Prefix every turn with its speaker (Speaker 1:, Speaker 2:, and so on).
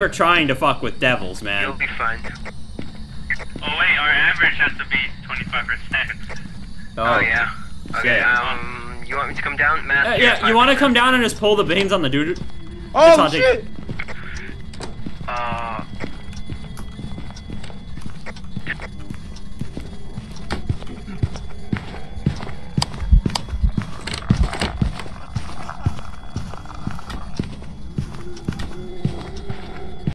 Speaker 1: We're trying to fuck with devils, man.
Speaker 2: You'll be fine.
Speaker 3: Oh wait, our average has to be 25%.
Speaker 2: Oh, oh yeah. Okay,
Speaker 1: okay,
Speaker 2: um, you want me to come down, man?
Speaker 1: Uh, yeah, you want to come down and just pull the veins on the dude?
Speaker 4: Oh, shit! Uh...